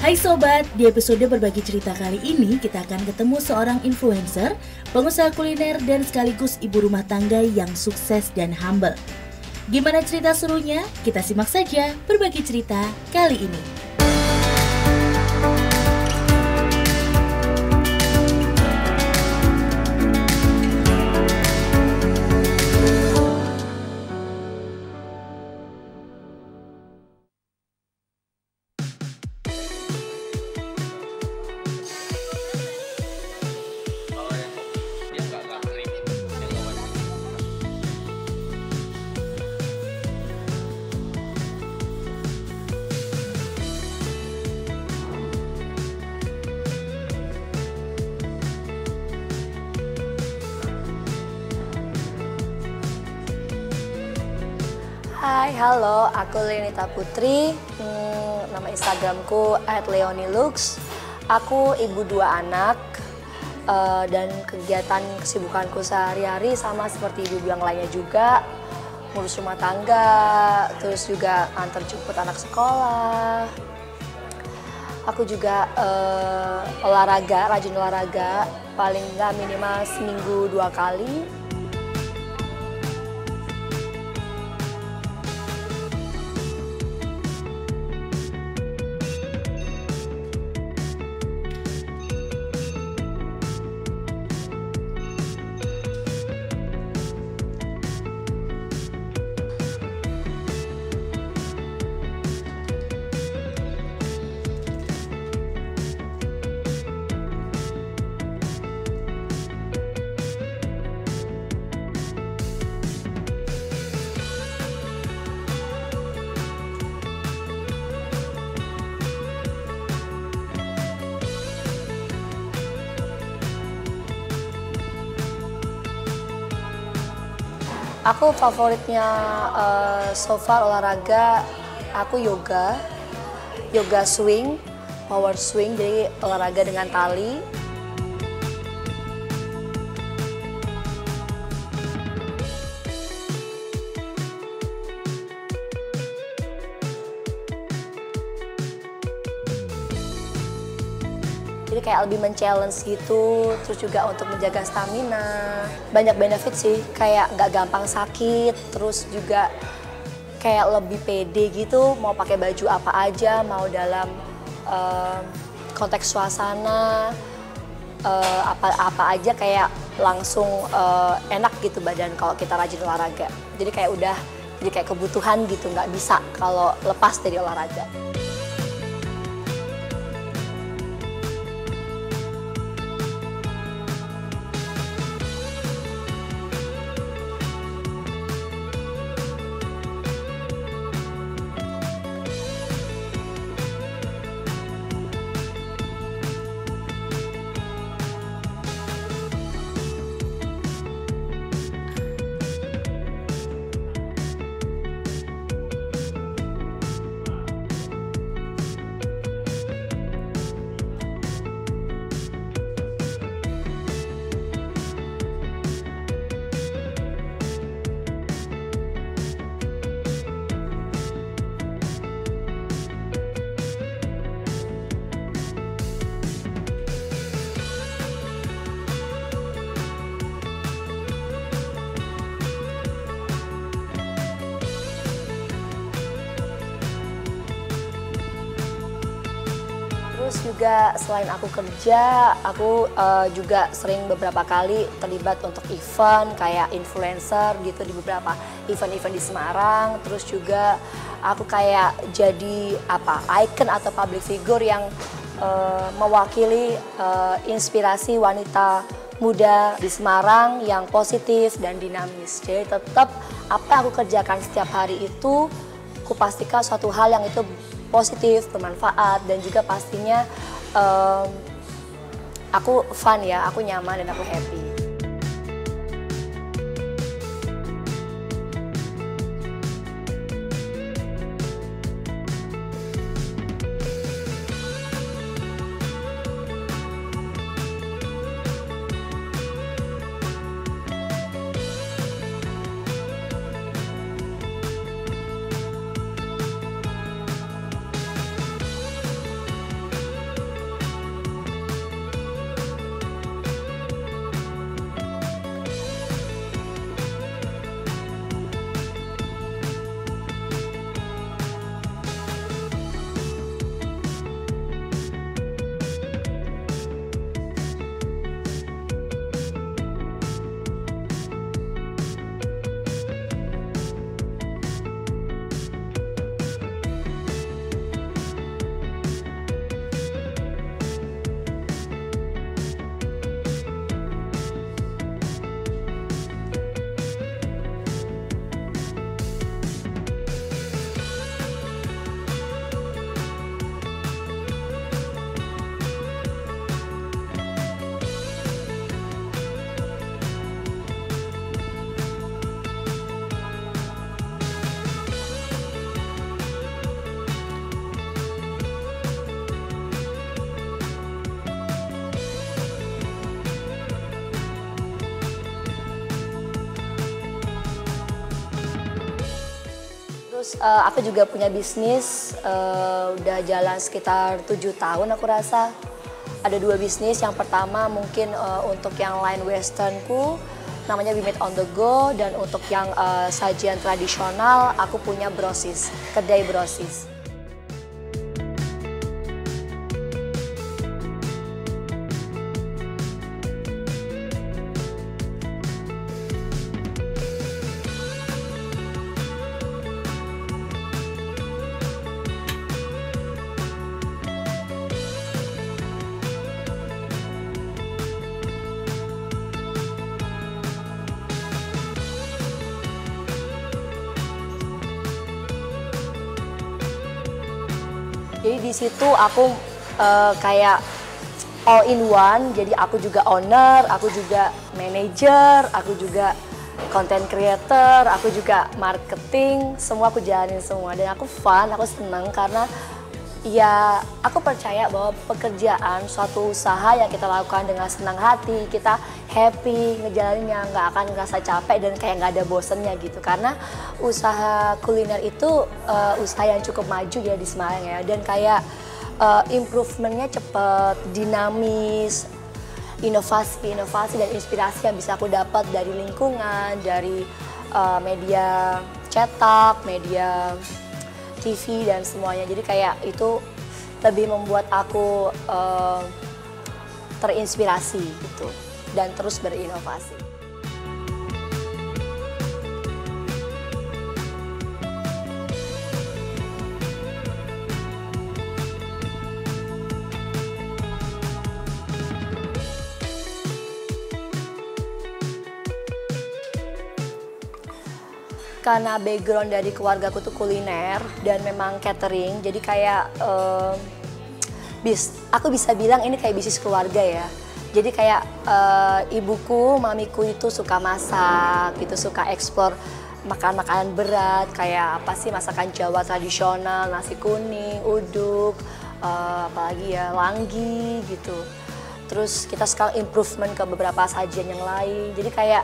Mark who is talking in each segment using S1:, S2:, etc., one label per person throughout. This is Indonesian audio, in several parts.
S1: Hai sobat, di episode berbagi cerita kali ini kita akan ketemu seorang influencer, pengusaha kuliner dan sekaligus ibu rumah tangga yang sukses dan humble. Gimana cerita serunya? Kita simak saja berbagi cerita kali ini.
S2: Aku Lenita Putri. Hmm, nama Instagramku @leonilux. Aku ibu dua anak uh, dan kegiatan kesibukanku sehari-hari sama seperti ibu yang lainnya juga ngurus rumah tangga, terus juga antar jemput anak sekolah. Aku juga uh, olahraga, rajin olahraga, paling nggak minimal seminggu dua kali Aku favoritnya uh, so far olahraga, aku yoga, yoga swing, power swing, jadi olahraga dengan tali. Lebih men-challenge gitu terus juga untuk menjaga stamina banyak benefit sih kayak nggak gampang sakit terus juga kayak lebih pede gitu mau pakai baju apa aja mau dalam uh, konteks suasana uh, apa apa aja kayak langsung uh, enak gitu badan kalau kita rajin olahraga jadi kayak udah jadi kayak kebutuhan gitu nggak bisa kalau lepas dari olahraga. Juga selain aku kerja, aku uh, juga sering beberapa kali terlibat untuk event kayak influencer gitu di beberapa event-event di Semarang. Terus juga aku kayak jadi apa icon atau public figure yang uh, mewakili uh, inspirasi wanita muda di Semarang yang positif dan dinamis. Jadi tetap apa yang aku kerjakan setiap hari itu, aku pastikan suatu hal yang itu positif, bermanfaat dan juga pastinya um, aku fun ya, aku nyaman dan aku happy. Uh, aku juga punya bisnis uh, udah jalan sekitar tujuh tahun aku rasa. Ada dua bisnis. Yang pertama mungkin uh, untuk yang line westernku namanya Meet on the Go. Dan untuk yang uh, sajian tradisional aku punya brosis kedai brosis situ aku uh, kayak all in one. Jadi aku juga owner, aku juga manager, aku juga content creator, aku juga marketing, semua aku jalanin semua dan aku fun, aku seneng karena ya aku percaya bahwa pekerjaan suatu usaha yang kita lakukan dengan senang hati kita happy ngejalaninnya nggak akan ngerasa capek dan kayak nggak ada bosennya gitu. Karena usaha kuliner itu uh, usaha yang cukup maju ya di Semarang ya. Dan kayak uh, improvementnya cepet dinamis inovasi-inovasi dan inspirasi yang bisa aku dapat dari lingkungan dari uh, media cetak media TV dan semuanya. Jadi kayak itu lebih membuat aku uh, terinspirasi gitu dan terus berinovasi. Karena background dari keluarga aku tuh kuliner dan memang catering jadi kayak um, bis aku bisa bilang ini kayak bisnis keluarga ya. Jadi kayak uh, ibuku mamiku itu suka masak gitu suka eksplor makan makanan berat kayak apa sih masakan Jawa tradisional nasi kuning uduk uh, apalagi ya langgi gitu. Terus kita sekarang improvement ke beberapa sajian yang lain. Jadi kayak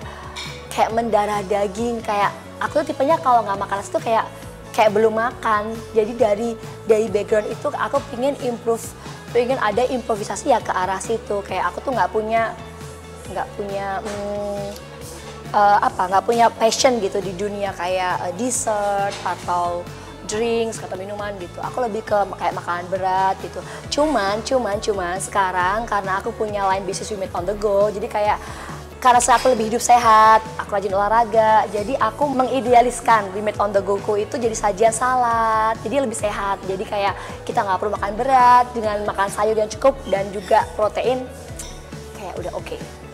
S2: kayak mendarah daging kayak aku tuh tipenya kalau nggak makan tuh kayak kayak belum makan. Jadi dari dari background itu aku pingin improve pengen ada improvisasi ya ke arah situ. Kayak aku tuh nggak punya nggak punya hmm, uh, apa nggak punya passion gitu di dunia kayak uh, dessert atau drinks atau minuman gitu. Aku lebih ke kayak makanan berat gitu. Cuman cuman cuman sekarang karena aku punya line bisnis we on the go jadi kayak karena saya aku lebih hidup sehat, aku rajin olahraga, jadi aku mengidealiskan We Made on the Go itu jadi sajian salad, jadi lebih sehat. Jadi kayak kita nggak perlu makan berat dengan makan sayur yang cukup dan juga protein, kayak udah oke. Okay.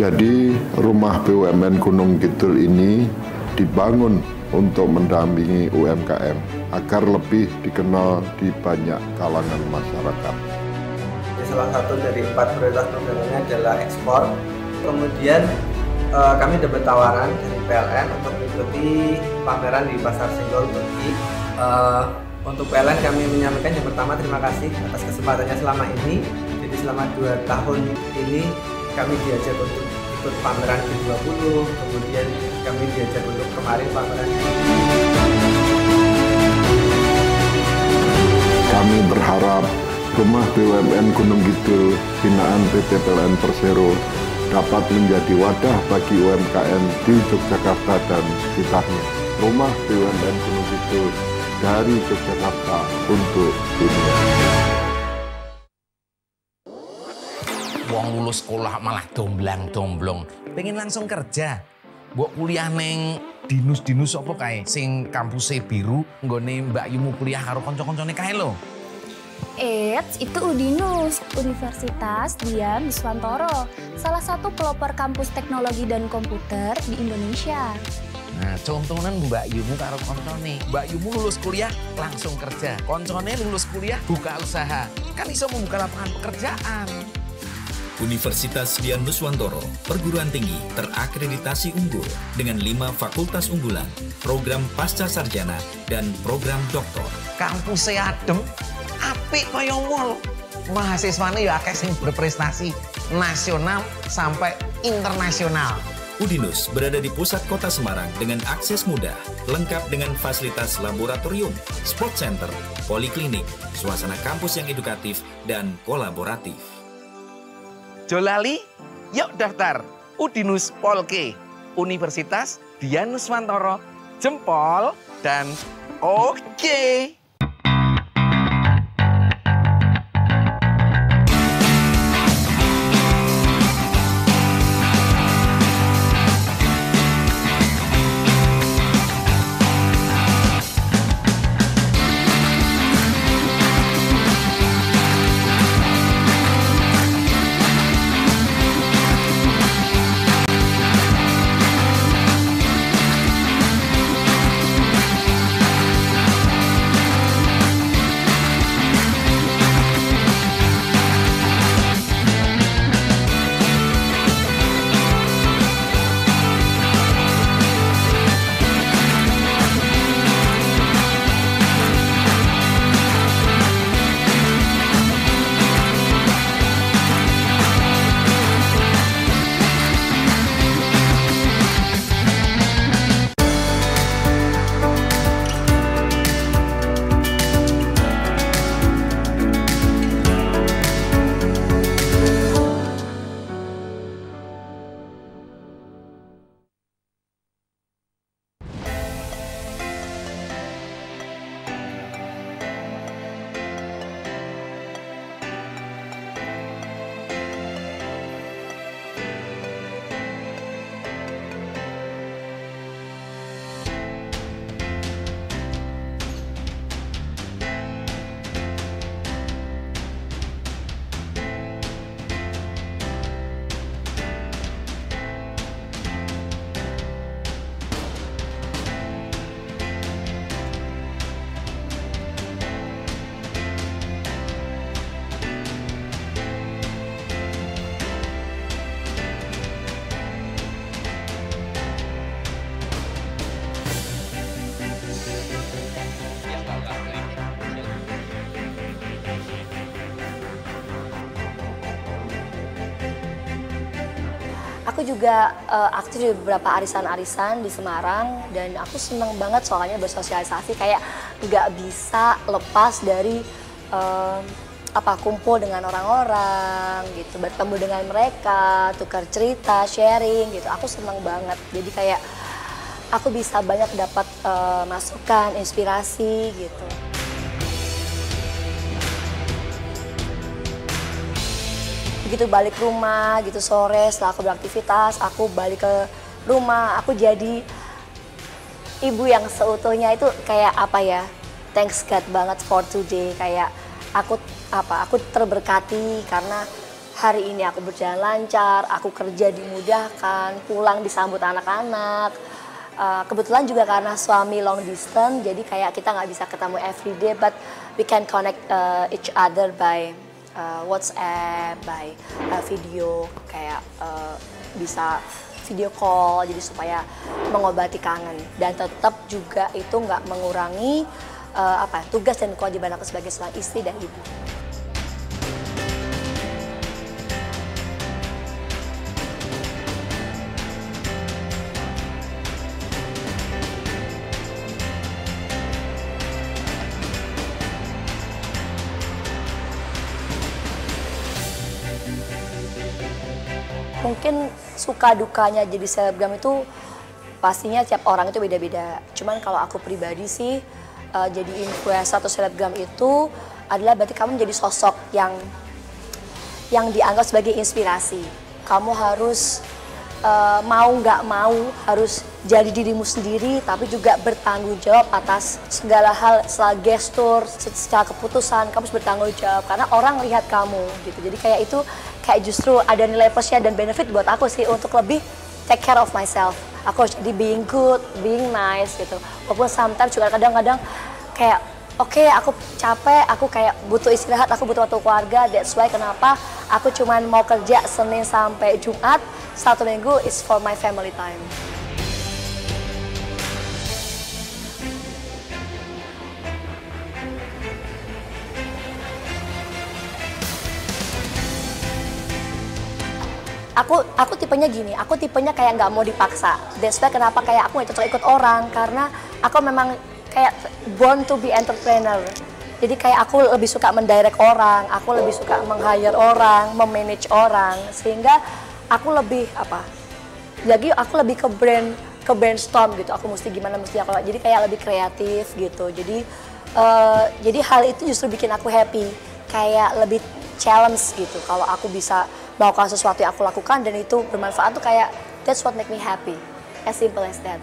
S3: Jadi rumah BUMN Gunung Kidul ini dibangun untuk mendampingi UMKM agar lebih dikenal di banyak kalangan masyarakat.
S4: Salah satu dari empat prioritas programnya adalah ekspor. Kemudian uh, kami dapat tawaran dari PLN untuk mengikuti pameran di Pasar Senggol Turki. Uh, untuk PLN kami menyampaikan yang pertama terima kasih atas kesempatannya selama ini. Jadi selama dua tahun ini kami diajak untuk ikut pameran G20, kemudian kami diajak untuk kemarin pameran
S3: Kami berharap rumah BUMN Gunung Kidul binaan PT PLN Persero dapat menjadi wadah bagi UMKM di Yogyakarta dan sekitarnya. Rumah BUMN Gunung Kidul dari Yogyakarta untuk dunia.
S5: Wong lulus sekolah malah domblang-domblong. Pengen langsung kerja. Mbok kuliah neng dinus-dinus apa kae sing kampusnya biru nggone Mbak Yumu kuliah karo kanca-kancane kae lho.
S6: Eits, itu Udinus, Universitas Dian Wiswantoro, salah satu pelopor kampus teknologi dan komputer di Indonesia.
S5: Nah, contohnya Mbak Yumu karo koncone. Mbak Yumu lulus kuliah langsung kerja. Koncone lulus kuliah buka usaha. Kan iso membuka lapangan pekerjaan.
S7: Universitas Dian Nuswantoro, perguruan tinggi terakreditasi unggul dengan lima fakultas unggulan, program pasca sarjana, dan program doktor.
S5: Kampus adem, apik kaya mall. Mahasiswane ya akeh sing berprestasi nasional sampai internasional.
S7: Udinus berada di pusat kota Semarang dengan akses mudah, lengkap dengan fasilitas laboratorium, sport center, poliklinik, suasana kampus yang edukatif dan kolaboratif.
S5: Jolali, yuk daftar Udinus Polke, Universitas Dian Nuswantoro, jempol dan oke. Okay.
S2: Juga uh, aktif di beberapa arisan-arisan di Semarang dan aku seneng banget soalnya bersosialisasi kayak nggak bisa lepas dari uh, apa kumpul dengan orang-orang gitu bertemu dengan mereka tukar cerita sharing gitu. Aku seneng banget. Jadi kayak aku bisa banyak dapat uh, masukan inspirasi gitu begitu balik rumah gitu sore setelah aku beraktivitas aku balik ke rumah aku jadi ibu yang seutuhnya. Itu kayak apa ya? Thanks God banget for today. Kayak aku apa aku terberkati karena hari ini aku berjalan lancar, aku kerja dimudahkan, pulang disambut anak-anak. Uh, kebetulan juga karena suami long distance, jadi kayak kita nggak bisa ketemu everyday, but we can connect uh, each other by uh, WhatsApp, by uh, video, kayak uh, bisa video call, jadi supaya mengobati kangen dan tetap juga itu nggak mengurangi uh, apa tugas dan kewajiban aku sebagai seorang istri dan ibu. Mungkin suka dukanya jadi selebgram itu pastinya tiap orang itu beda-beda. Cuman kalau aku pribadi sih uh, jadi influencer atau selebgram itu adalah berarti kamu menjadi sosok yang yang dianggap sebagai inspirasi. Kamu harus uh, mau nggak mau harus jadi dirimu sendiri tapi juga bertanggung jawab atas segala hal setelah gestur secara keputusan kamu harus bertanggung jawab karena orang lihat kamu gitu jadi kayak itu kayak justru ada nilai plusnya dan benefit buat aku sih untuk lebih take care of myself aku jadi being good being nice gitu walaupun sometimes juga kadang-kadang kayak oke okay, aku capek aku kayak butuh istirahat aku butuh waktu keluarga that's why kenapa aku cuman mau kerja Senin sampai Jumat satu minggu is for my family time. Aku aku tipenya gini, aku tipenya kayak nggak mau dipaksa. That's why kenapa kayak aku nggak cocok ikut orang karena aku memang kayak born to be entrepreneur. Jadi kayak aku lebih suka mendirect orang, aku lebih suka meng-hire orang, memanage orang, sehingga aku lebih apa lagi aku lebih ke brand ke brainstorm gitu aku mesti gimana mesti aku jadi kayak lebih kreatif gitu jadi uh, jadi hal itu justru bikin aku happy kayak lebih challenge gitu kalau aku bisa melakukan sesuatu yang aku lakukan dan itu bermanfaat tuh kayak that's what make me happy. As simple as that.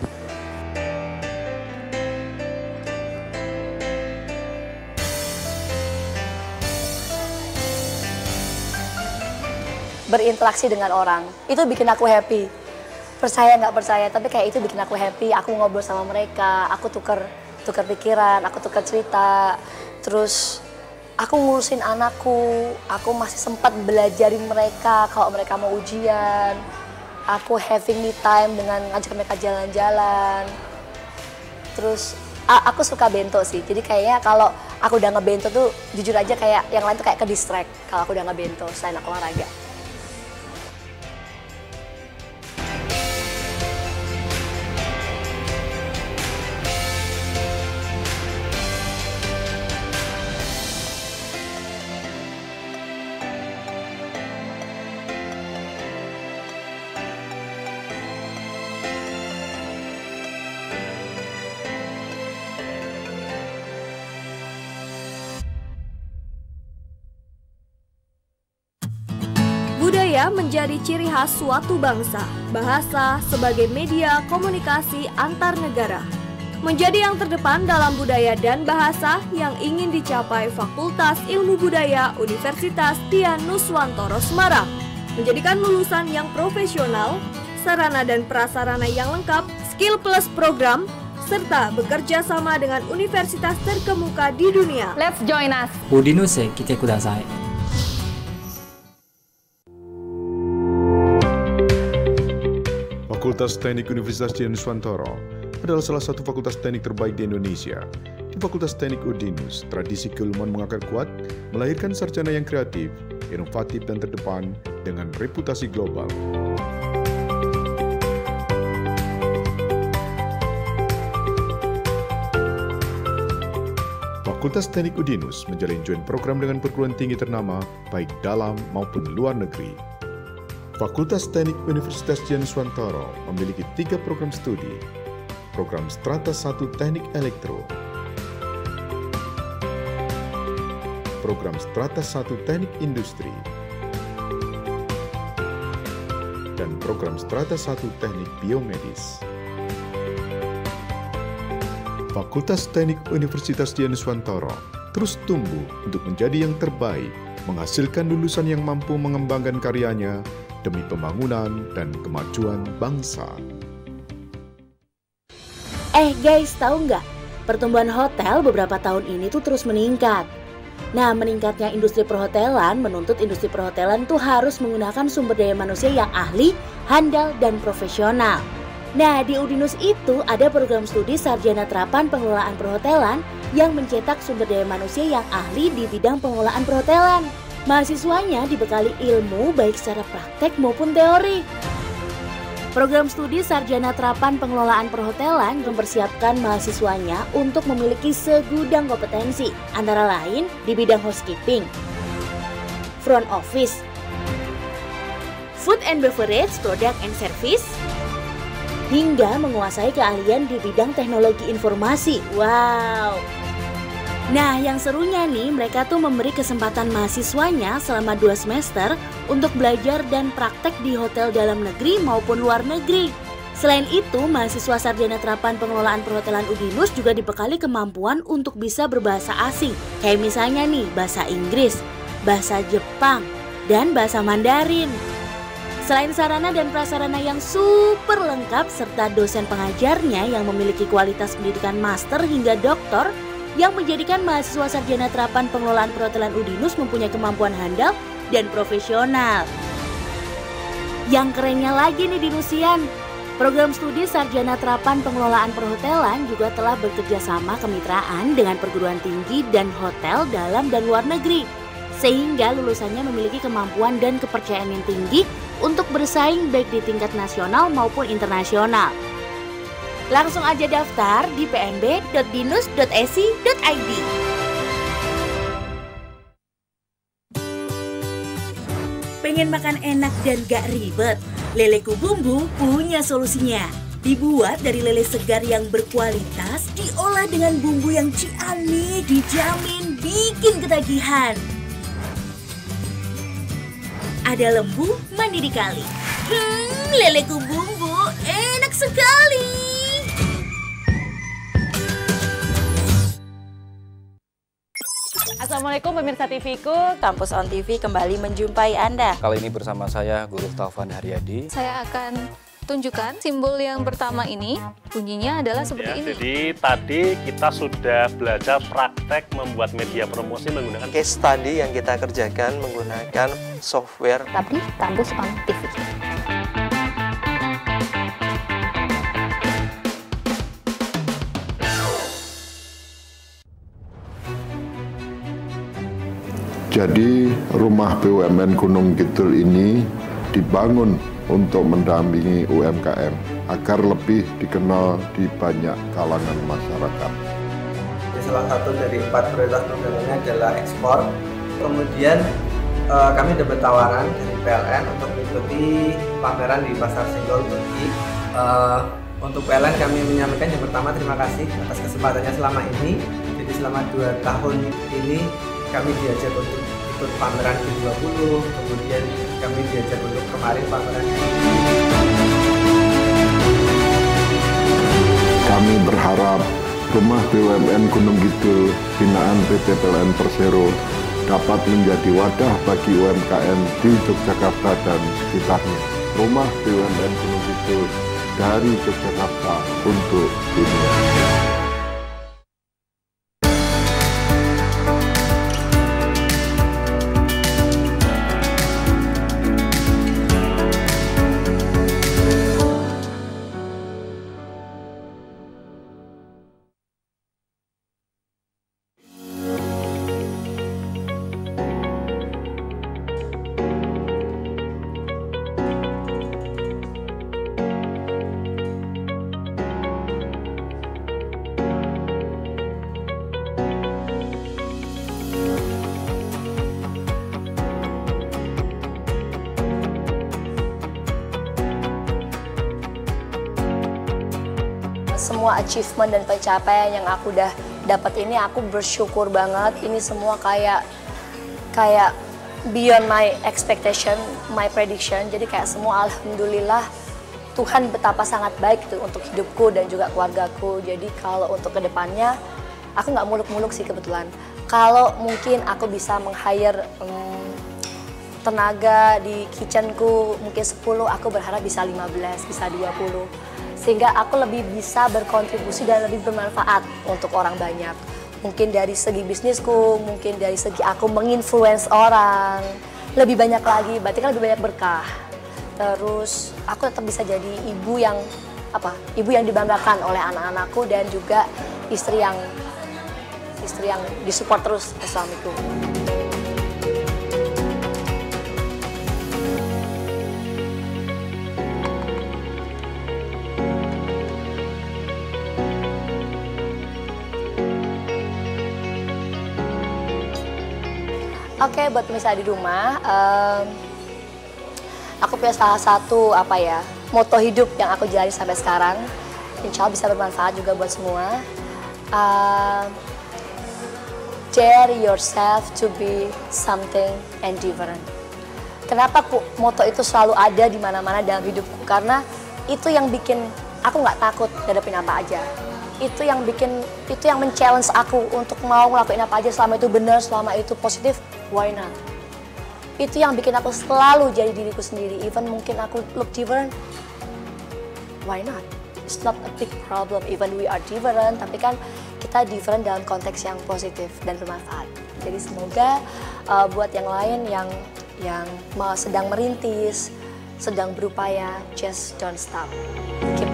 S2: Berinteraksi dengan orang itu bikin aku happy. Percaya nggak percaya tapi kayak itu bikin aku happy. Aku ngobrol sama mereka aku tuker tuker pikiran aku tuker cerita. Terus aku ngurusin anakku. Aku masih sempat belajarin mereka kalau mereka mau ujian. Aku having me time dengan ngajak mereka jalan-jalan. Terus aku suka bento sih. Jadi kayaknya kalau aku udah ngebento tuh jujur aja kayak yang lain tuh kayak ke distract kalau aku udah ngebento selain aku olahraga
S8: Budaya menjadi ciri khas suatu bangsa. Bahasa sebagai media komunikasi antar negara. Menjadi yang terdepan dalam budaya dan bahasa yang ingin dicapai Fakultas Ilmu Budaya Universitas Dian Nuswantoro Semarang. Menjadikan lulusan yang profesional, sarana dan prasarana yang lengkap, skill plus program, serta bekerja sama dengan universitas terkemuka di dunia.
S9: Let's join us.
S10: おりのせ来てください。
S11: Fakultas Teknik Universitas Dian Nuswantoro adalah salah satu fakultas teknik terbaik di Indonesia. Di Fakultas Teknik Udinus, tradisi keilmuan mengakar kuat, melahirkan sarjana yang kreatif, inovatif dan terdepan dengan reputasi global. Fakultas Teknik Udinus menjalin joint program dengan perguruan tinggi ternama baik dalam maupun luar negeri. Fakultas Teknik Universitas Janiswantoro memiliki tiga program studi. Program Strata 1 Teknik Elektro, Program Strata 1 Teknik Industri, dan Program Strata 1 Teknik Biomedis. Fakultas Teknik Universitas Janiswantoro terus tumbuh untuk menjadi yang terbaik menghasilkan lulusan yang mampu mengembangkan karyanya demi pembangunan dan kemajuan bangsa.
S1: Eh guys, tahu nggak? Pertumbuhan hotel beberapa tahun ini tuh terus meningkat. Nah, meningkatnya industri perhotelan menuntut industri perhotelan tuh harus menggunakan sumber daya manusia yang ahli, handal, dan profesional. Nah, di Udinus itu ada program studi sarjana terapan pengelolaan perhotelan yang mencetak sumber daya manusia yang ahli di bidang pengelolaan perhotelan. Mahasiswanya dibekali ilmu baik secara praktek maupun teori. Program studi Sarjana Terapan Pengelolaan Perhotelan mempersiapkan mahasiswanya untuk memiliki segudang kompetensi, antara lain di bidang housekeeping, front office, food and beverage, product and service, hingga menguasai keahlian di bidang teknologi informasi. Wow! Nah, yang serunya nih, mereka tuh memberi kesempatan mahasiswanya selama dua semester untuk belajar dan praktek di hotel dalam negeri maupun luar negeri. Selain itu, mahasiswa sarjana terapan pengelolaan perhotelan Udinus juga dibekali kemampuan untuk bisa berbahasa asing. Kayak misalnya nih, bahasa Inggris, bahasa Jepang, dan bahasa Mandarin. Selain sarana dan prasarana yang super lengkap serta dosen pengajarnya yang memiliki kualitas pendidikan master hingga doktor, yang menjadikan mahasiswa sarjana terapan pengelolaan perhotelan Udinus mempunyai kemampuan handal dan profesional. Yang kerennya lagi nih di Nusian, program studi sarjana terapan pengelolaan perhotelan juga telah bekerja sama kemitraan dengan perguruan tinggi dan hotel dalam dan luar negeri. Sehingga lulusannya memiliki kemampuan dan kepercayaan yang tinggi untuk bersaing baik di tingkat nasional maupun internasional. Langsung aja daftar di pnb.binus.esi.id. Pengen makan enak dan gak ribet? Leleku Bumbu punya solusinya. Dibuat dari lele segar yang berkualitas, diolah dengan bumbu yang ciamik, dijamin bikin ketagihan. Ada lembu mandi di kali. Hmm, leleku bumbu enak sekali.
S9: Assalamualaikum pemirsa TVku, Kampus On TV kembali menjumpai Anda.
S12: Kali ini bersama saya Guru Taufan Haryadi.
S13: Saya akan tunjukkan simbol yang pertama ini bunyinya adalah seperti
S14: ya,
S13: ini.
S14: Jadi tadi kita sudah belajar praktek membuat media promosi menggunakan
S15: case study yang kita kerjakan menggunakan software.
S13: Tapi Kampus On TV.
S3: Jadi rumah BUMN Gunung Kidul ini dibangun untuk mendampingi UMKM agar lebih dikenal di banyak kalangan masyarakat.
S4: Salah satu dari empat prioritas programnya adalah ekspor. Kemudian eh, kami dapat tawaran dari PLN untuk mengikuti pameran di Pasar Senggol Turki. Eh, untuk PLN kami menyampaikan yang pertama terima kasih atas kesempatannya selama ini. Jadi selama dua tahun ini kami diajak untuk ikut pameran G20, kemudian kami diajak untuk kemarin pameran
S3: Kami berharap rumah BUMN Gunung Kidul binaan PT PLN Persero dapat menjadi wadah bagi UMKM di Yogyakarta dan sekitarnya. Rumah BUMN Gunung Kidul dari Yogyakarta untuk dunia.
S2: Achievement dan pencapaian yang aku udah dapat ini aku bersyukur banget ini semua kayak kayak beyond my expectation, my prediction. Jadi kayak semua alhamdulillah Tuhan betapa sangat baik itu untuk hidupku dan juga keluargaku. Jadi kalau untuk ke depannya aku nggak muluk-muluk sih kebetulan. kalau mungkin aku bisa meng-hire um, tenaga di kitchenku mungkin 10 aku berharap bisa 15 bisa 20 sehingga aku lebih bisa berkontribusi dan lebih bermanfaat untuk orang banyak mungkin dari segi bisnisku mungkin dari segi aku menginfluence orang lebih banyak lagi berarti kan lebih banyak berkah terus aku tetap bisa jadi ibu yang apa ibu yang dibanggakan oleh anak-anakku dan juga istri yang istri yang disupport terus suamiku. Oke, okay, buat misalnya di rumah, um, aku punya salah satu apa ya moto hidup yang aku jalani sampai sekarang. Insya Allah bisa bermanfaat juga buat semua. Uh, dare yourself to be something and different. Kenapa ku, moto itu selalu ada di mana-mana dalam hidupku? Karena itu yang bikin aku nggak takut ngadepin apa aja itu yang bikin itu yang men-challenge aku untuk mau ngelakuin apa aja selama itu benar selama itu positif why not? Itu yang bikin aku selalu jadi diriku sendiri even mungkin aku look different. Why not? It's not a big problem even we are different tapi kan kita different dalam konteks yang positif dan bermanfaat. Jadi semoga uh, buat yang lain yang yang sedang merintis sedang berupaya just don't stop. Keep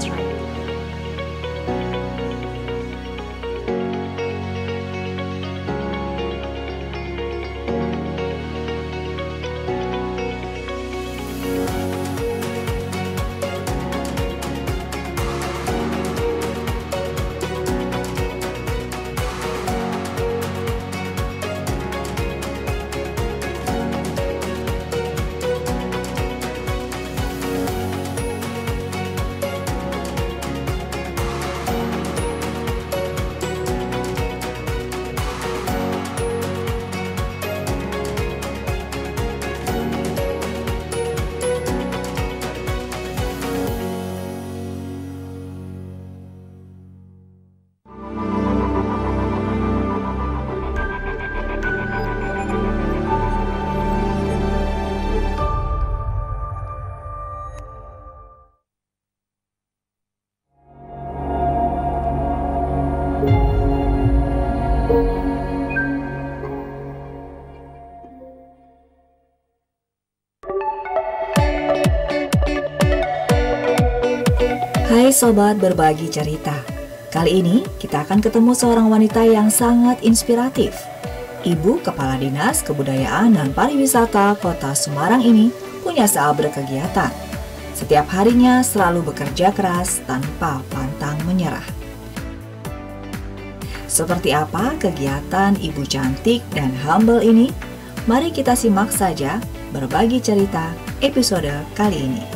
S16: sobat berbagi cerita. Kali ini kita akan ketemu seorang wanita yang sangat inspiratif. Ibu Kepala Dinas Kebudayaan dan Pariwisata Kota Semarang ini punya seabrek kegiatan. Setiap harinya selalu bekerja keras tanpa pantang menyerah. Seperti apa kegiatan Ibu Cantik dan Humble ini? Mari kita simak saja berbagi cerita episode kali ini.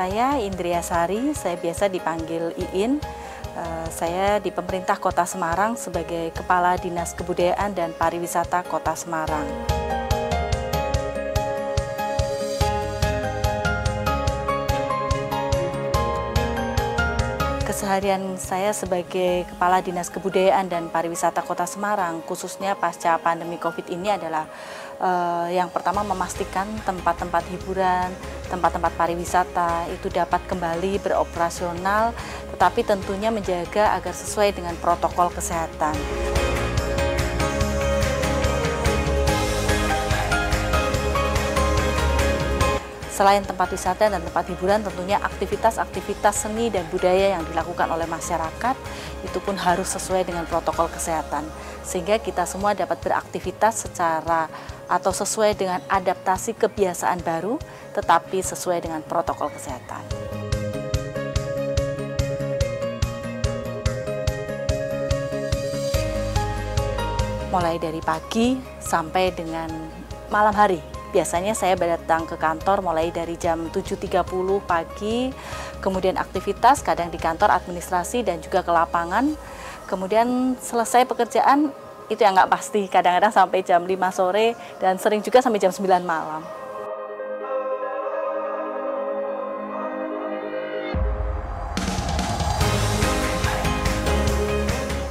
S9: Saya Indria Sari, saya biasa dipanggil Iin. Uh, saya di pemerintah Kota Semarang sebagai Kepala Dinas Kebudayaan dan Pariwisata Kota Semarang. Keseharian saya sebagai Kepala Dinas Kebudayaan dan Pariwisata Kota Semarang, khususnya pasca pandemi COVID ini adalah uh, yang pertama memastikan tempat-tempat hiburan, tempat-tempat pariwisata itu dapat kembali beroperasional, tetapi tentunya menjaga agar sesuai dengan protokol kesehatan. Selain tempat wisata dan tempat hiburan, tentunya aktivitas-aktivitas seni dan budaya yang dilakukan oleh masyarakat itu pun harus sesuai dengan protokol kesehatan. Sehingga kita semua dapat beraktivitas secara atau sesuai dengan adaptasi kebiasaan baru, tetapi sesuai dengan protokol kesehatan. Mulai dari pagi sampai dengan malam hari biasanya saya datang ke kantor mulai dari jam 7.30 pagi, kemudian aktivitas kadang di kantor administrasi dan juga ke lapangan. Kemudian selesai pekerjaan itu yang nggak pasti, kadang-kadang sampai jam 5 sore dan sering juga sampai jam 9 malam.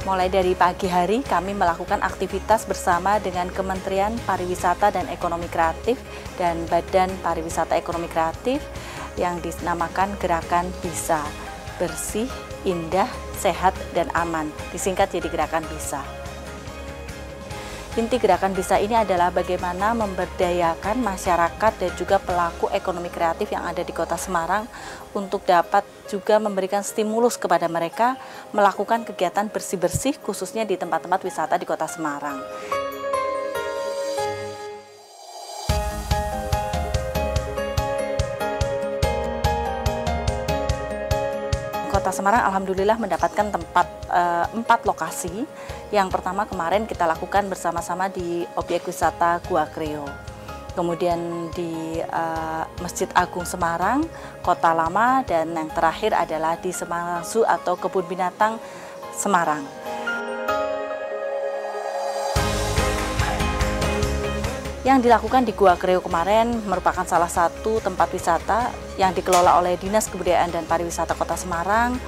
S9: Mulai dari pagi hari kami melakukan aktivitas bersama dengan Kementerian Pariwisata dan Ekonomi Kreatif dan Badan Pariwisata Ekonomi Kreatif yang dinamakan Gerakan Bisa Bersih, Indah, Sehat, dan Aman. Disingkat jadi Gerakan Bisa. Inti gerakan bisa ini adalah bagaimana memberdayakan masyarakat dan juga pelaku ekonomi kreatif yang ada di kota Semarang untuk dapat juga memberikan stimulus kepada mereka melakukan kegiatan bersih-bersih khususnya di tempat-tempat wisata di kota Semarang. Kota Semarang alhamdulillah mendapatkan tempat e, empat lokasi. Yang pertama kemarin kita lakukan bersama-sama di objek wisata Gua Kreo. Kemudian di e, Masjid Agung Semarang, Kota Lama dan yang terakhir adalah di Semarang Zoo atau Kebun Binatang Semarang. Yang dilakukan di Gua Kreo kemarin merupakan salah satu tempat wisata yang dikelola oleh Dinas Kebudayaan dan Pariwisata Kota Semarang,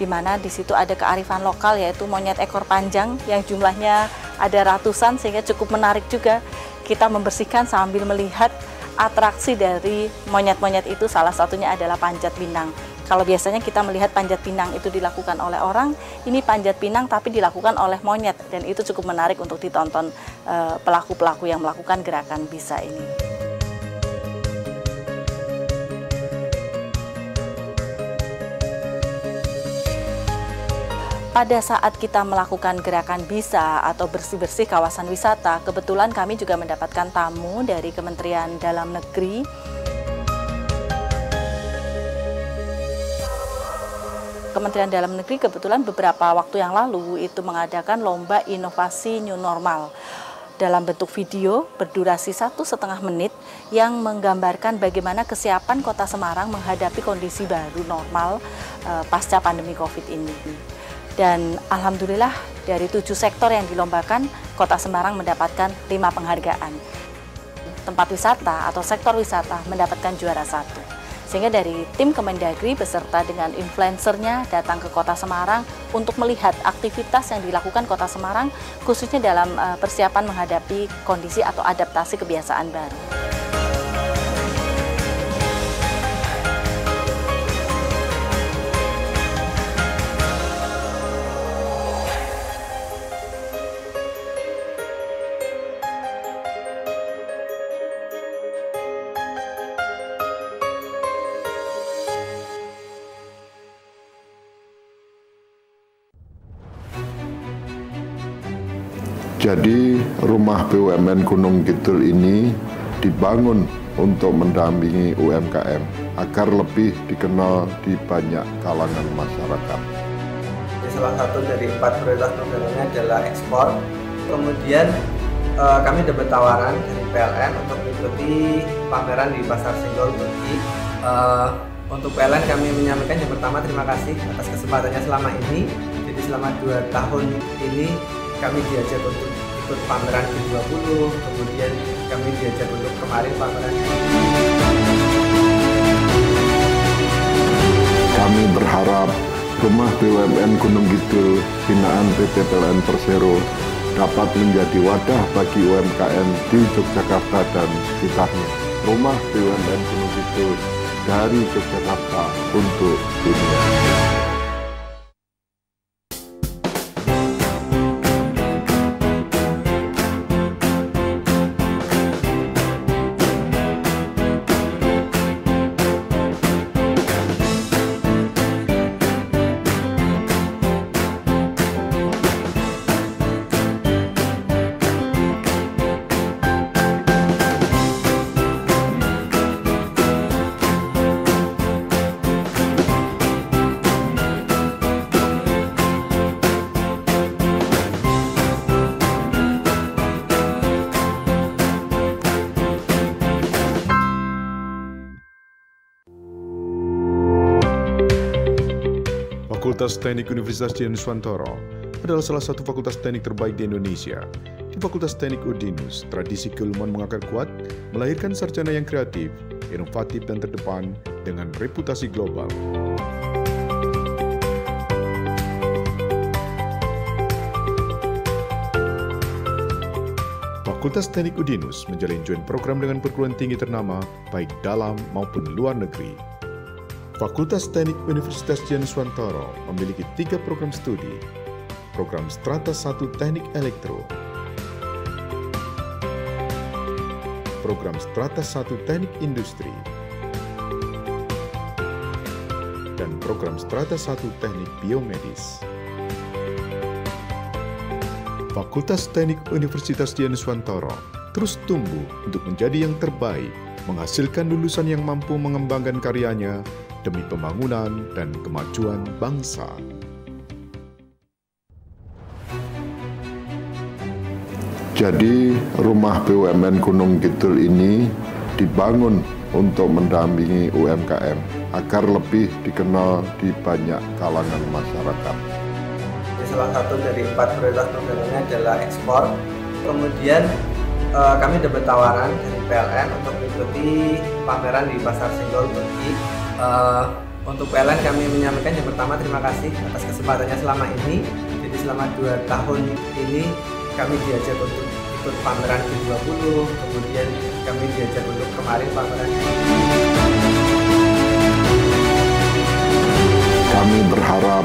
S9: di mana di situ ada kearifan lokal yaitu monyet ekor panjang yang jumlahnya ada ratusan sehingga cukup menarik juga kita membersihkan sambil melihat atraksi dari monyet-monyet itu salah satunya adalah panjat pinang. Kalau biasanya kita melihat panjat pinang itu dilakukan oleh orang, ini panjat pinang tapi dilakukan oleh monyet dan itu cukup menarik untuk ditonton eh, pelaku-pelaku yang melakukan gerakan bisa ini. Pada saat kita melakukan gerakan bisa atau bersih-bersih kawasan wisata, kebetulan kami juga mendapatkan tamu dari Kementerian Dalam Negeri Kementerian Dalam Negeri kebetulan beberapa waktu yang lalu itu mengadakan lomba inovasi new normal dalam bentuk video berdurasi satu setengah menit yang menggambarkan bagaimana kesiapan kota Semarang menghadapi kondisi baru normal uh, pasca pandemi COVID ini. Dan alhamdulillah dari tujuh sektor yang dilombakan, kota Semarang mendapatkan lima penghargaan. Tempat wisata atau sektor wisata mendapatkan juara satu. Sehingga dari tim Kemendagri beserta dengan influencernya datang ke Kota Semarang untuk melihat aktivitas yang dilakukan Kota Semarang khususnya dalam eh, persiapan menghadapi kondisi atau adaptasi kebiasaan baru.
S3: Jadi rumah BUMN Gunung Kidul ini dibangun untuk mendampingi UMKM agar lebih dikenal di banyak kalangan masyarakat.
S4: Salah satu dari empat prioritas programnya adalah ekspor. Kemudian eh, kami dapat tawaran dari PLN untuk mengikuti pameran di Pasar Senggol Turki. Eh, untuk PLN kami menyampaikan yang pertama terima kasih atas kesempatannya selama ini. Jadi selama dua tahun ini kami diajak untuk ikut pameran G20 kemudian kami diajak untuk kemarin pameran
S3: kami berharap rumah BUMN Gunung Kidul binaan PT PLN Persero dapat menjadi wadah bagi UMKM di Yogyakarta dan sekitarnya. Rumah BUMN Gunung Kidul dari Yogyakarta untuk dunia.
S11: Fakultas Teknik Universitas Dian adalah salah satu fakultas teknik terbaik di Indonesia. Di Fakultas Teknik Udinus, tradisi keilmuan mengakar kuat, melahirkan sarjana yang kreatif, inovatif dan terdepan dengan reputasi global. Fakultas Teknik Udinus menjalin joint program dengan perguruan tinggi ternama baik dalam maupun luar negeri. Fakultas Teknik Universitas Dian Nuswantara memiliki tiga program studi. Program Strata 1 Teknik Elektro, Program Strata 1 Teknik Industri, dan Program Strata 1 Teknik Biomedis. Fakultas Teknik Universitas Dian Nuswantara terus tumbuh untuk menjadi yang terbaik, menghasilkan lulusan yang mampu mengembangkan karyanya demi pembangunan dan kemajuan bangsa.
S3: Jadi rumah BUMN Gunung Kidul ini dibangun untuk mendampingi UMKM agar lebih dikenal di banyak kalangan masyarakat
S4: salah satu dari empat prioritas programnya adalah ekspor. Kemudian uh, kami dapat tawaran dari PLN untuk mengikuti pameran di Pasar Senggol Turki. Uh, untuk PLN kami menyampaikan yang pertama terima kasih atas kesempatannya selama ini. Jadi selama dua tahun ini kami diajak untuk ikut pameran G20, kemudian kami diajak untuk kemarin pameran
S3: Kami berharap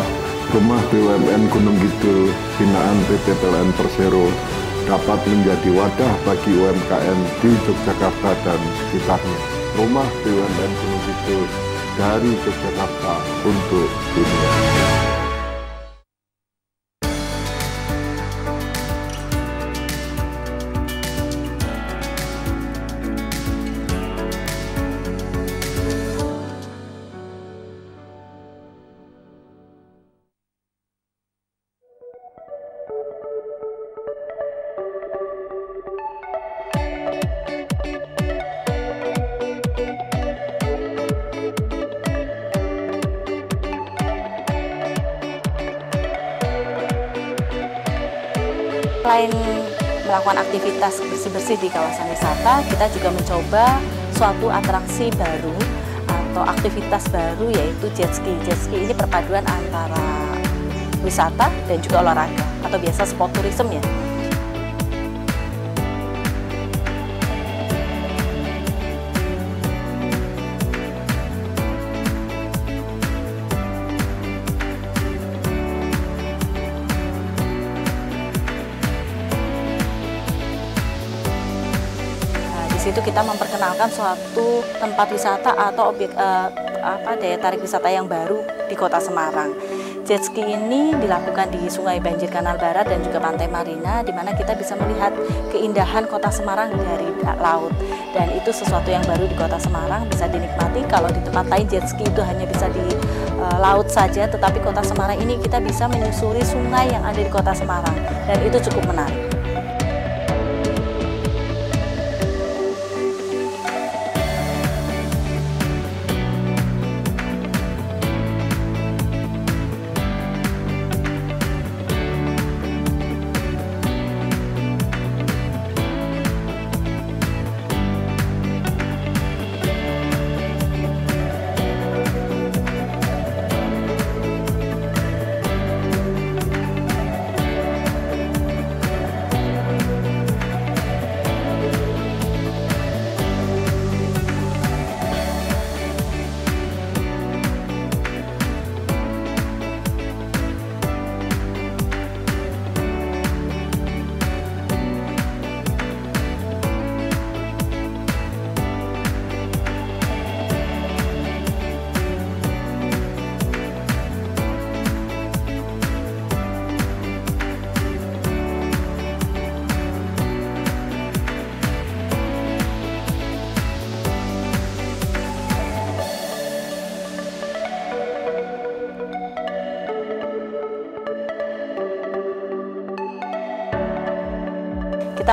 S3: Rumah BUMN Gunung Kidul binaan PT PLN Persero dapat menjadi wadah bagi UMKM di Yogyakarta dan sekitarnya. Rumah BUMN Gunung Kidul dari Yogyakarta untuk dunia.
S9: Aktivitas bersih-bersih di kawasan wisata, kita juga mencoba suatu atraksi baru atau aktivitas baru yaitu jet ski. Jet ski ini perpaduan antara wisata dan juga olahraga atau biasa sport tourism ya. Kita memperkenalkan suatu tempat wisata atau objek uh, apa daya tarik wisata yang baru di Kota Semarang. Jet ski ini dilakukan di Sungai Banjir Kanal Barat dan juga Pantai Marina di mana kita bisa melihat keindahan Kota Semarang dari laut. Dan itu sesuatu yang baru di Kota Semarang bisa dinikmati kalau di tempat lain jet ski itu hanya bisa di uh, laut saja tetapi Kota Semarang ini kita bisa menyusuri sungai yang ada di Kota Semarang dan itu cukup menarik.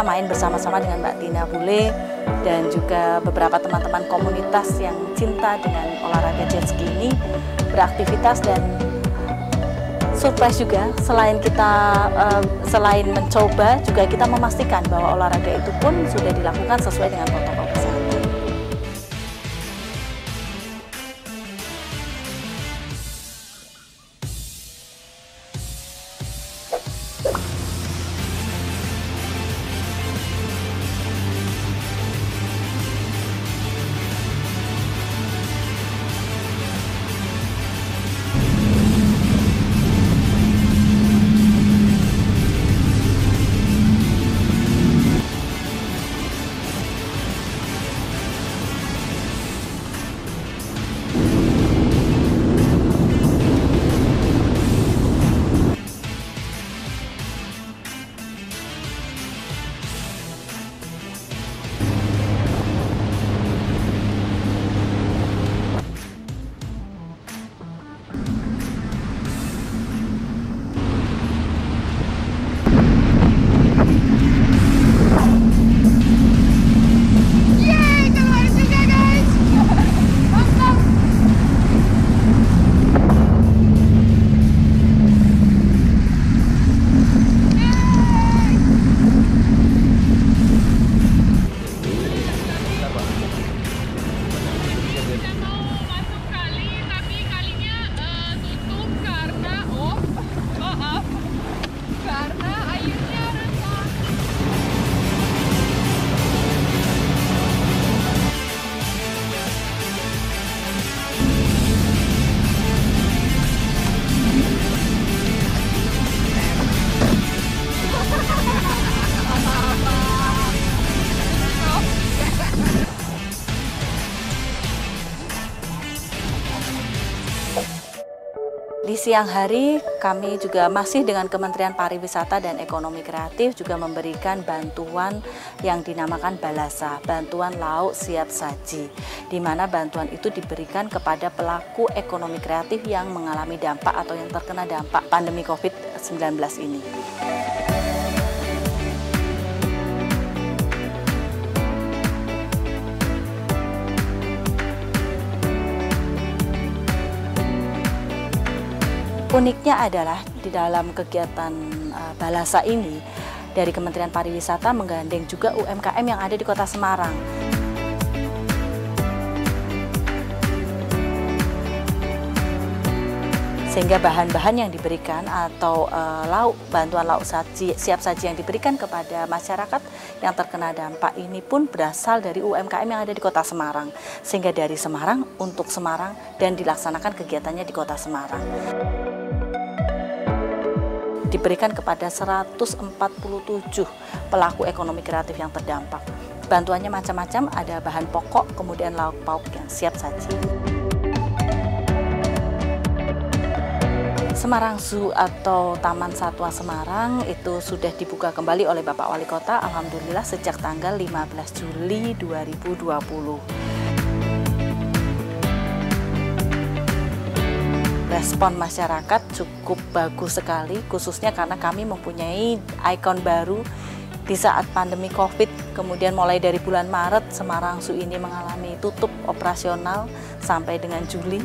S9: Main bersama-sama dengan Mbak Tina Bule dan juga beberapa teman-teman komunitas yang cinta dengan olahraga jet ski ini beraktivitas dan surprise juga. Selain kita uh, selain mencoba juga kita memastikan bahwa olahraga itu pun sudah dilakukan sesuai dengan siang hari kami juga masih dengan Kementerian Pariwisata dan Ekonomi Kreatif juga memberikan bantuan yang dinamakan Balasa, bantuan lauk siap saji, di mana bantuan itu diberikan kepada pelaku ekonomi kreatif yang mengalami dampak atau yang terkena dampak pandemi COVID-19 ini. Uniknya adalah di dalam kegiatan uh, Balasa ini dari Kementerian Pariwisata menggandeng juga UMKM yang ada di Kota Semarang. Sehingga bahan-bahan yang diberikan atau uh, lauk bantuan lauk saji, siap saji yang diberikan kepada masyarakat yang terkena dampak ini pun berasal dari UMKM yang ada di Kota Semarang. Sehingga dari Semarang untuk Semarang dan dilaksanakan kegiatannya di Kota Semarang diberikan kepada 147 pelaku ekonomi kreatif yang terdampak. Bantuannya macam-macam, ada bahan pokok, kemudian lauk pauk yang siap saji. Semarang Zoo atau Taman Satwa Semarang itu sudah dibuka kembali oleh Bapak Wali Kota Alhamdulillah sejak tanggal 15 Juli 2020. Respon masyarakat cukup bagus sekali khususnya karena kami mempunyai ikon baru di saat pandemi Covid. Kemudian mulai dari bulan Maret Semarang Zoo ini mengalami tutup operasional sampai dengan Juli.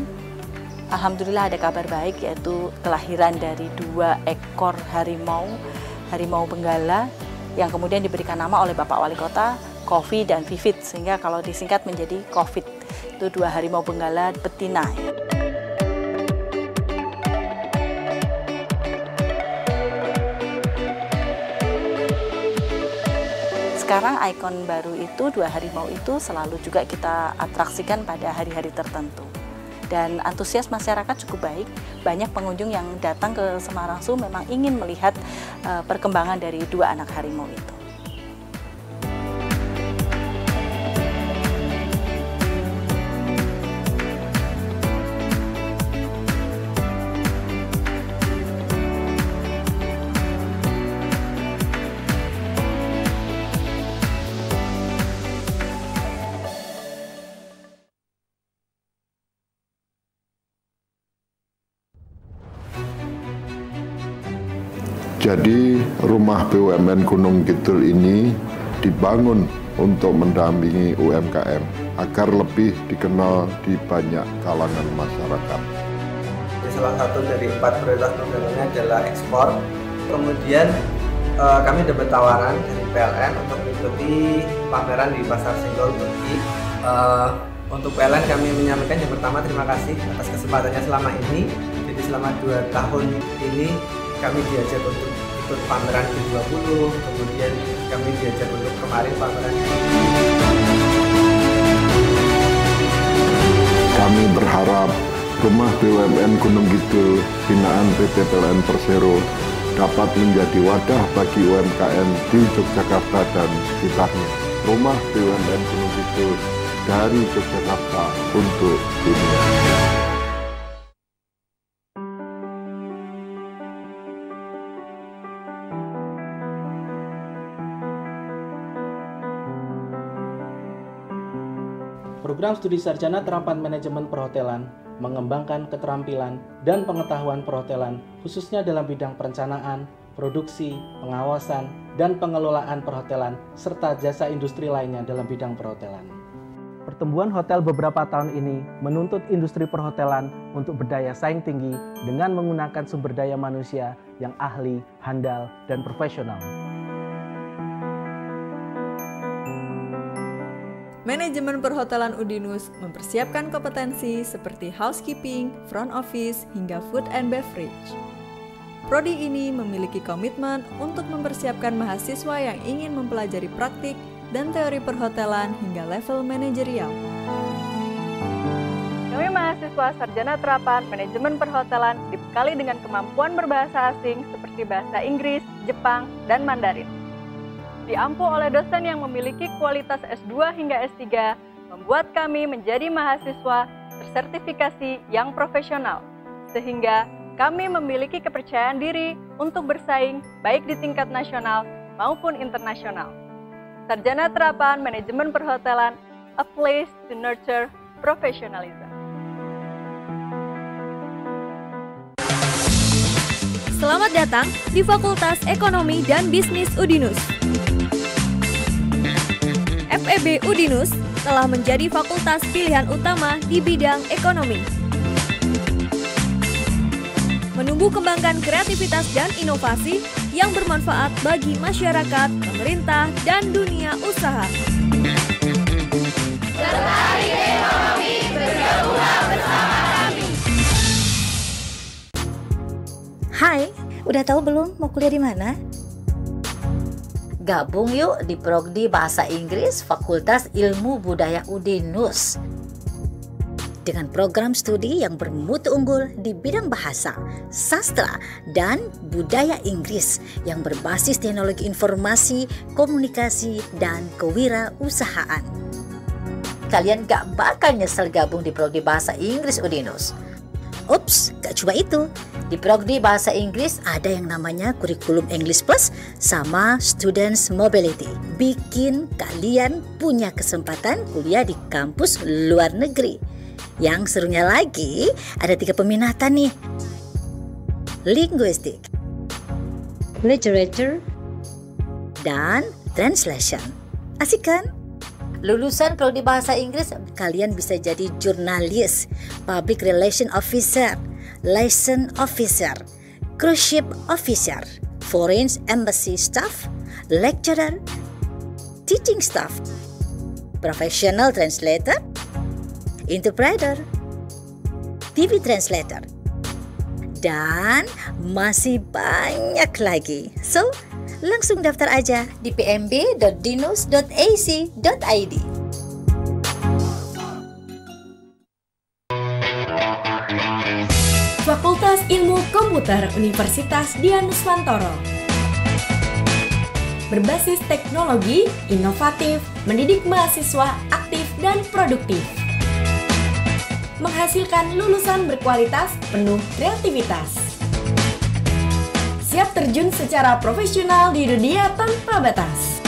S9: Alhamdulillah ada kabar baik yaitu kelahiran dari dua ekor harimau harimau benggala yang kemudian diberikan nama oleh Bapak Wali Kota Kofi dan Vivit sehingga kalau disingkat menjadi Covid itu dua harimau benggala betina sekarang ikon baru itu dua harimau itu selalu juga kita atraksikan pada hari-hari tertentu. Dan antusias masyarakat cukup baik. Banyak pengunjung yang datang ke Semarang Zoo memang ingin melihat uh, perkembangan dari dua anak harimau itu
S3: Jadi rumah BUMN Gunung Kidul ini dibangun untuk mendampingi UMKM agar lebih dikenal di banyak kalangan masyarakat.
S4: salah satu dari empat prioritas programnya adalah ekspor. Kemudian uh, kami dapat tawaran dari PLN untuk mengikuti pameran di pasar Senggol Turki. Uh, untuk PLN kami menyampaikan yang pertama terima kasih atas kesempatannya selama ini. Jadi selama dua tahun ini kami diajak untuk ikut pameran G20, kemudian kami diajak untuk kemarin pameran
S3: Kami berharap rumah BUMN Gunung Kidul binaan PT PLN Persero dapat menjadi wadah bagi UMKM di Yogyakarta dan sekitarnya. Rumah BUMN Gunung Kidul dari Yogyakarta untuk dunia.
S17: Program Studi Sarjana Terapan Manajemen Perhotelan mengembangkan keterampilan dan pengetahuan perhotelan khususnya dalam bidang perencanaan, produksi, pengawasan, dan pengelolaan perhotelan serta jasa industri lainnya dalam bidang perhotelan. Pertumbuhan hotel beberapa tahun ini menuntut industri perhotelan untuk berdaya saing tinggi dengan menggunakan sumber daya manusia yang ahli, handal, dan profesional.
S18: Manajemen perhotelan Udinus mempersiapkan kompetensi seperti housekeeping, front office, hingga food and beverage. Prodi ini memiliki komitmen untuk mempersiapkan mahasiswa yang ingin mempelajari praktik dan teori perhotelan hingga level manajerial.
S19: Kami mahasiswa sarjana terapan manajemen perhotelan dibekali dengan kemampuan berbahasa asing seperti bahasa Inggris, Jepang, dan Mandarin diampu oleh dosen yang memiliki kualitas S2 hingga S3, membuat kami menjadi mahasiswa tersertifikasi yang profesional, sehingga kami memiliki kepercayaan diri untuk bersaing baik di tingkat nasional maupun internasional. Sarjana Terapan Manajemen Perhotelan, a place to nurture professionalism.
S8: Selamat datang di Fakultas Ekonomi dan Bisnis Udinus. FEB Udinus telah menjadi fakultas pilihan utama di bidang ekonomi. Menumbuh kembangkan kreativitas dan inovasi yang bermanfaat bagi masyarakat, pemerintah, dan dunia usaha.
S20: Hai, udah tahu belum mau kuliah di mana? Gabung yuk di Progdi Bahasa Inggris Fakultas Ilmu Budaya Udinus. Dengan program studi yang bermutu unggul di bidang bahasa, sastra, dan budaya Inggris yang berbasis teknologi informasi, komunikasi, dan kewirausahaan. Kalian gak bakal nyesel gabung di Progdi Bahasa Inggris Udinus. Ups, gak cuma itu. Di Progdi Bahasa Inggris ada yang namanya kurikulum English Plus sama Students Mobility. Bikin kalian punya kesempatan kuliah di kampus luar negeri. Yang serunya lagi, ada tiga peminatan nih. Linguistik, Literature, dan Translation. Asik kan? Lulusan prodi bahasa Inggris, kalian bisa jadi jurnalis, public relation officer, license officer, cruise ship officer, foreign embassy staff, lecturer, teaching staff, professional translator, interpreter, TV translator, dan masih banyak lagi. So, langsung daftar aja di pmb.dinus.ac.id.
S8: Fakultas Ilmu Komputer Universitas Dian Nuswantoro berbasis teknologi, inovatif, mendidik mahasiswa aktif dan produktif. Menghasilkan lulusan berkualitas penuh kreativitas siap terjun secara profesional di dunia tanpa batas.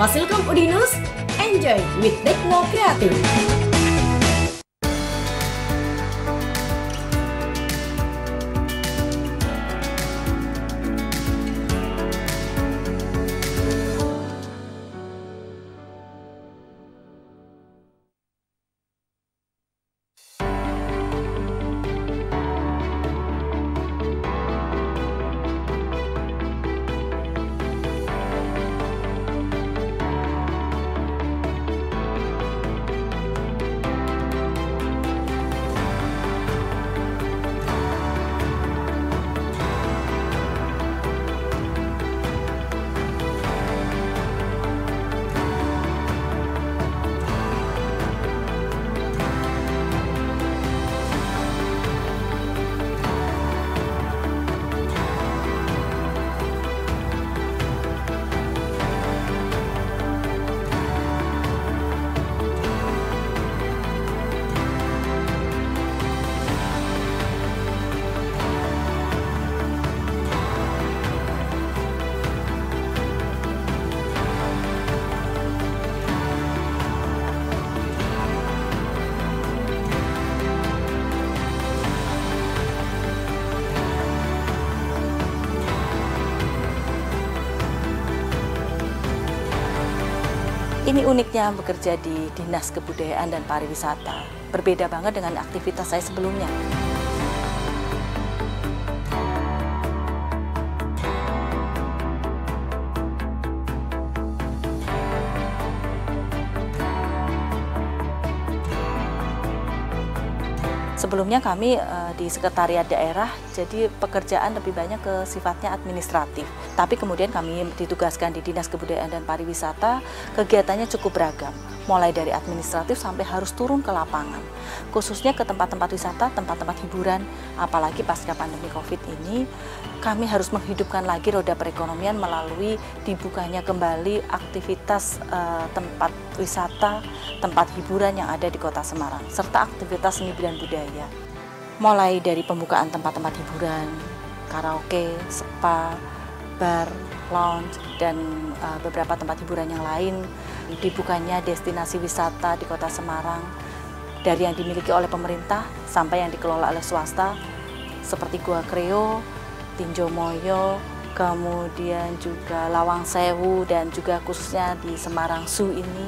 S8: Fasilkom Udinus, enjoy with Tekno Kreatif.
S9: Ini uniknya bekerja di Dinas Kebudayaan dan Pariwisata. Berbeda banget dengan aktivitas saya sebelumnya. Sebelumnya kami uh, di sekretariat daerah, jadi pekerjaan lebih banyak ke sifatnya administratif. Tapi kemudian kami ditugaskan di Dinas Kebudayaan dan Pariwisata, kegiatannya cukup beragam, mulai dari administratif sampai harus turun ke lapangan. Khususnya ke tempat-tempat wisata, tempat-tempat hiburan, apalagi pasca pandemi Covid ini, kami harus menghidupkan lagi roda perekonomian melalui dibukanya kembali aktivitas uh, tempat wisata, tempat hiburan yang ada di Kota Semarang, serta aktivitas seni dan budaya ya. Mulai dari pembukaan tempat-tempat hiburan, karaoke, spa, bar, lounge, dan uh, beberapa tempat hiburan yang lain, dibukanya destinasi wisata di kota Semarang, dari yang dimiliki oleh pemerintah sampai yang dikelola oleh swasta, seperti Gua Kreo, Tinjo Moyo, kemudian juga Lawang Sewu, dan juga khususnya di Semarang Zoo ini,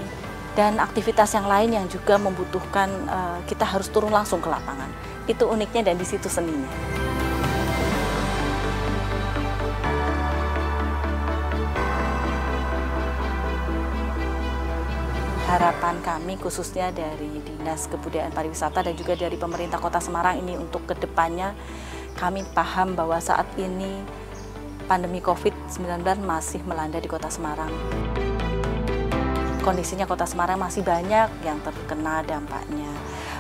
S9: dan aktivitas yang lain yang juga membutuhkan uh, kita harus turun langsung ke lapangan. Itu uniknya dan di situ seninya. Harapan kami khususnya dari Dinas Kebudayaan Pariwisata dan juga dari pemerintah Kota Semarang ini untuk ke depannya kami paham bahwa saat ini pandemi COVID-19 masih melanda di Kota Semarang kondisinya kota Semarang masih banyak yang terkena dampaknya.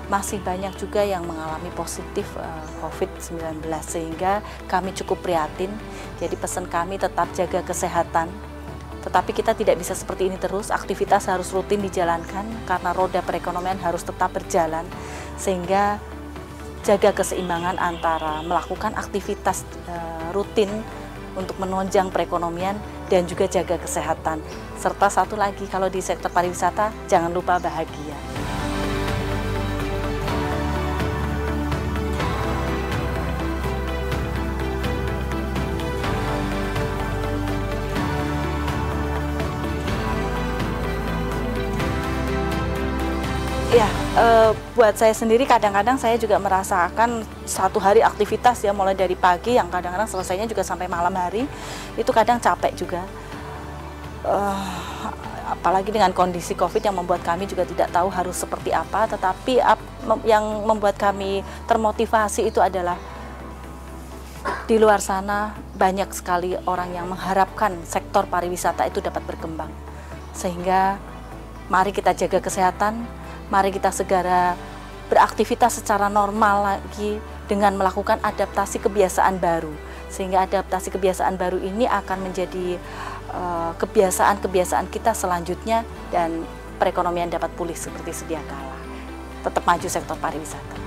S9: Masih banyak juga yang mengalami positif eh, COVID-19 sehingga kami cukup prihatin. Jadi pesan kami tetap jaga kesehatan. Tetapi kita tidak bisa seperti ini terus, aktivitas harus rutin dijalankan karena roda perekonomian harus tetap berjalan sehingga jaga keseimbangan antara melakukan aktivitas uh, rutin untuk menunjang perekonomian dan juga jaga kesehatan. Serta satu lagi kalau di sektor pariwisata jangan lupa bahagia. E, buat saya sendiri kadang-kadang saya juga merasakan satu hari aktivitas ya mulai dari pagi yang kadang-kadang selesainya juga sampai malam hari itu kadang capek juga. E, apalagi dengan kondisi COVID yang membuat kami juga tidak tahu harus seperti apa, tetapi ap, yang membuat kami termotivasi itu adalah di luar sana banyak sekali orang yang mengharapkan sektor pariwisata itu dapat berkembang. Sehingga mari kita jaga kesehatan, mari kita segera beraktivitas secara normal lagi dengan melakukan adaptasi kebiasaan baru sehingga adaptasi kebiasaan baru ini akan menjadi eh, kebiasaan-kebiasaan uh, kita selanjutnya dan perekonomian dapat pulih seperti sedia kala. Tetap maju sektor pariwisata.